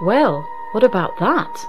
Well, what about that?